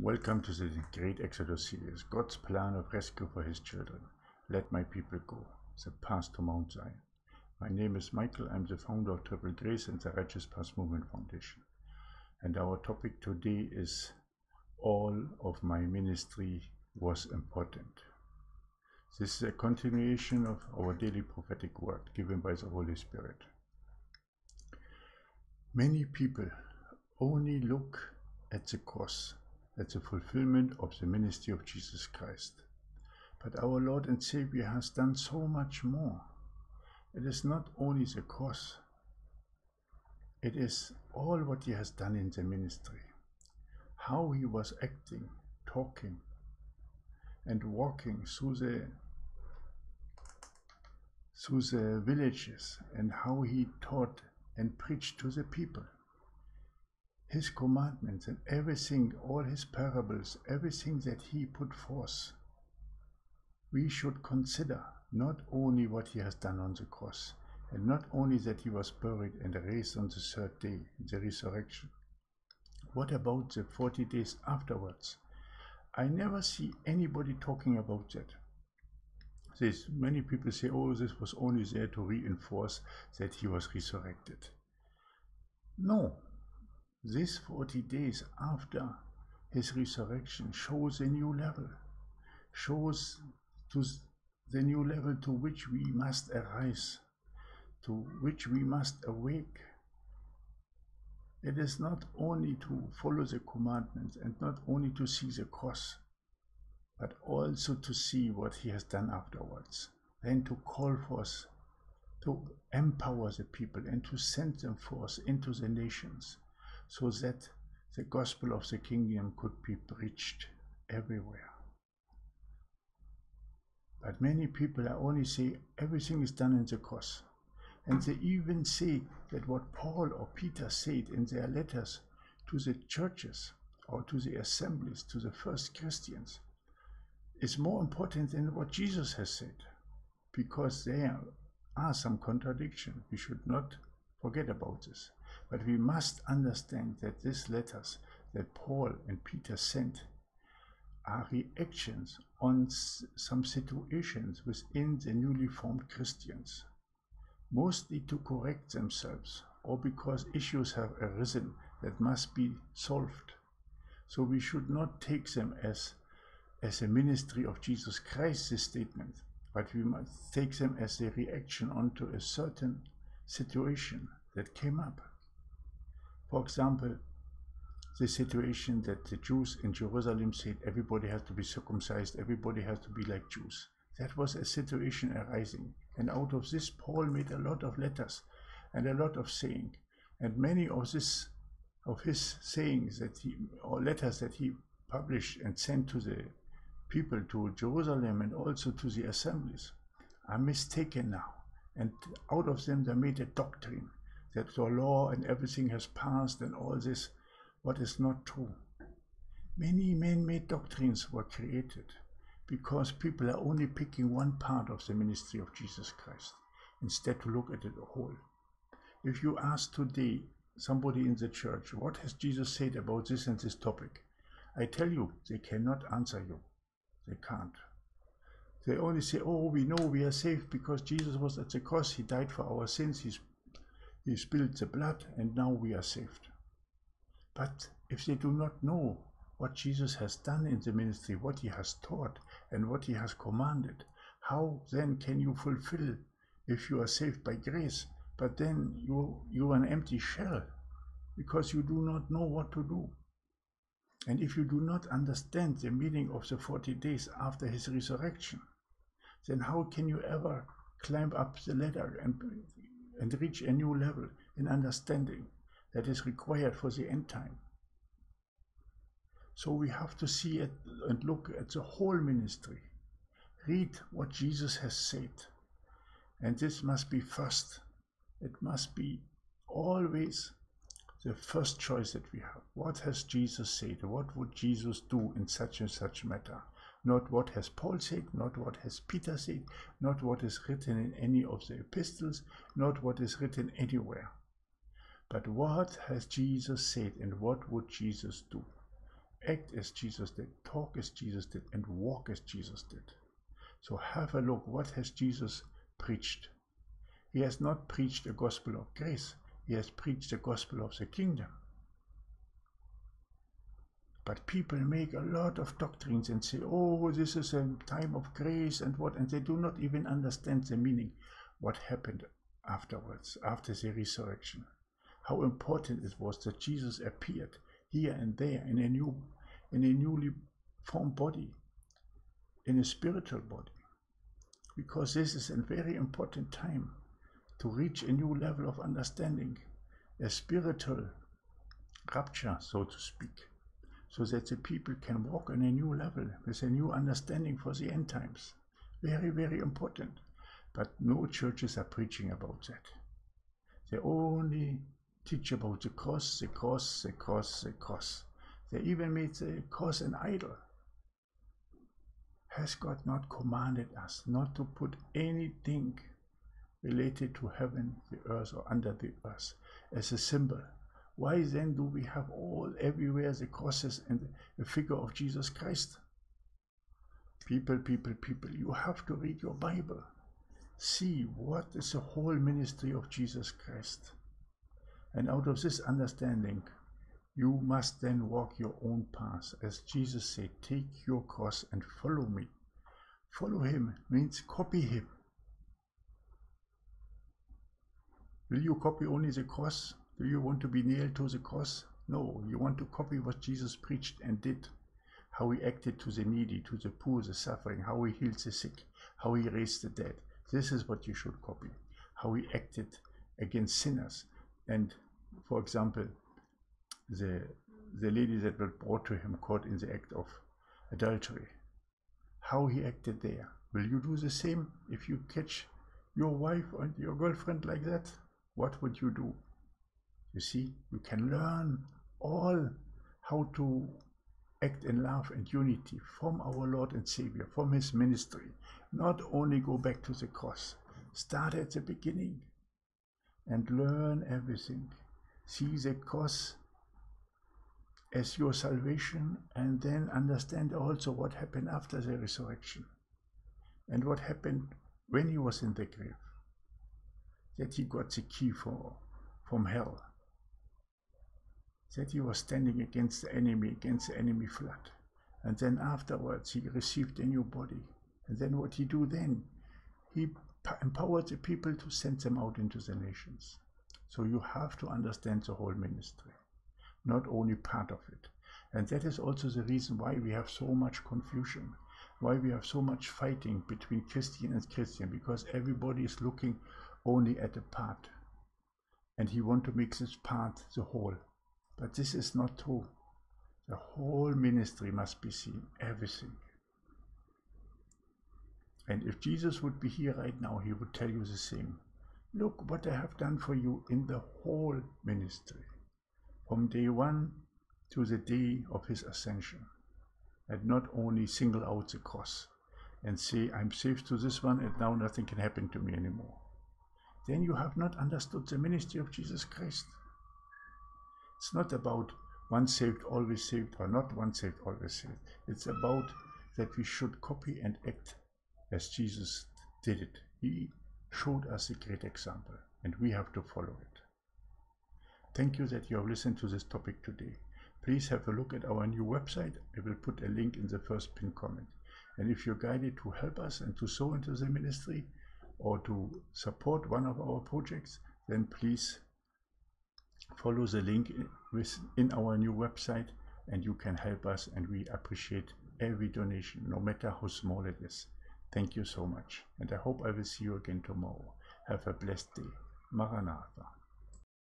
Welcome to the Great Exodus series, God's plan of rescue for his children. Let my people go, the path to Mount Zion. My name is Michael, I'm the founder of Triple Grace and the Righteous Path Movement Foundation. And our topic today is All of my ministry was important. This is a continuation of our daily prophetic word given by the Holy Spirit. Many people only look at the cross at the fulfillment of the ministry of Jesus Christ. But our Lord and Savior has done so much more. It is not only the cross, it is all what He has done in the ministry. How He was acting, talking, and walking through the through the villages and how he taught and preached to the people his commandments and everything, all his parables, everything that he put forth, we should consider not only what he has done on the cross, and not only that he was buried and raised on the third day, the resurrection. What about the 40 days afterwards? I never see anybody talking about that. This, many people say, oh, this was only there to reinforce that he was resurrected. No, this 40 days after his resurrection shows a new level, shows to the new level to which we must arise, to which we must awake. It is not only to follow the commandments and not only to see the cross, but also to see what he has done afterwards, Then to call forth, to empower the people and to send them forth into the nations so that the gospel of the kingdom could be preached everywhere. But many people are only say everything is done in the cross. And they even say that what Paul or Peter said in their letters to the churches or to the assemblies, to the first Christians, is more important than what Jesus has said. Because there are some contradictions. We should not forget about this. But we must understand that these letters that Paul and Peter sent are reactions on some situations within the newly formed Christians, mostly to correct themselves or because issues have arisen that must be solved. So we should not take them as, as a ministry of Jesus Christ, this statement, but we must take them as a reaction onto a certain situation that came up. For example, the situation that the Jews in Jerusalem said everybody has to be circumcised, everybody has to be like Jews. That was a situation arising. And out of this, Paul made a lot of letters and a lot of saying. And many of this of his sayings that he or letters that he published and sent to the people to Jerusalem and also to the assemblies are mistaken now. And out of them they made a doctrine that the law and everything has passed and all this, what is not true. Many man-made doctrines were created because people are only picking one part of the ministry of Jesus Christ instead to look at it whole. If you ask today somebody in the church, what has Jesus said about this and this topic? I tell you, they cannot answer you. They can't. They only say, oh, we know we are saved because Jesus was at the cross. He died for our sins. He's he spilled the blood and now we are saved. But if they do not know what Jesus has done in the ministry, what he has taught and what he has commanded, how then can you fulfill if you are saved by grace, but then you, you are an empty shell because you do not know what to do. And if you do not understand the meaning of the 40 days after his resurrection, then how can you ever climb up the ladder and and reach a new level in understanding that is required for the end time. So we have to see it and look at the whole ministry. Read what Jesus has said. And this must be first. It must be always the first choice that we have. What has Jesus said? What would Jesus do in such and such matter? Not what has Paul said, not what has Peter said, not what is written in any of the epistles, not what is written anywhere. But what has Jesus said and what would Jesus do? act as Jesus did, talk as Jesus did, and walk as Jesus did. So have a look. What has Jesus preached? He has not preached the gospel of grace. He has preached the gospel of the kingdom. But people make a lot of doctrines and say, oh, this is a time of grace and what, and they do not even understand the meaning, what happened afterwards, after the resurrection. How important it was that Jesus appeared here and there in a new, in a newly formed body, in a spiritual body. Because this is a very important time to reach a new level of understanding, a spiritual rapture, so to speak so that the people can walk on a new level with a new understanding for the end times. Very, very important. But no churches are preaching about that. They only teach about the cross, the cross, the cross, the cross. They even made the cross an idol. Has God not commanded us not to put anything related to heaven, the earth, or under the earth as a symbol why then do we have all everywhere the crosses and the figure of Jesus Christ? People, people, people, you have to read your Bible. See what is the whole ministry of Jesus Christ. And out of this understanding, you must then walk your own path. As Jesus said, take your cross and follow me. Follow him means copy him. Will you copy only the cross? Do you want to be nailed to the cross? No, you want to copy what Jesus preached and did. How he acted to the needy, to the poor, the suffering, how he healed the sick, how he raised the dead. This is what you should copy. How he acted against sinners. And for example, the the lady that was brought to him caught in the act of adultery. How he acted there. Will you do the same if you catch your wife and your girlfriend like that? What would you do? You see, you can learn all how to act in love and unity from our Lord and Savior, from His ministry. Not only go back to the cross, start at the beginning and learn everything. See the cross as your salvation and then understand also what happened after the resurrection and what happened when he was in the grave. That he got the key for, from hell that he was standing against the enemy, against the enemy flood. And then afterwards, he received a new body. And then what he do then? He empowered the people to send them out into the nations. So you have to understand the whole ministry, not only part of it. And that is also the reason why we have so much confusion, why we have so much fighting between Christian and Christian, because everybody is looking only at a part. And he want to make this part the whole. But this is not true. The whole ministry must be seen, everything. And if Jesus would be here right now, he would tell you the same. Look what I have done for you in the whole ministry, from day one to the day of his ascension, and not only single out the cross and say, I'm saved to this one and now nothing can happen to me anymore. Then you have not understood the ministry of Jesus Christ. It's not about one saved, always saved, or not one saved, always saved. It's about that we should copy and act as Jesus did it. He showed us a great example, and we have to follow it. Thank you that you have listened to this topic today. Please have a look at our new website. I will put a link in the first pinned comment. And if you're guided to help us and to sow into the ministry or to support one of our projects, then please follow the link in our new website and you can help us and we appreciate every donation no matter how small it is. Thank you so much. And i hope i will see you again tomorrow. Have a blessed day. Maranatha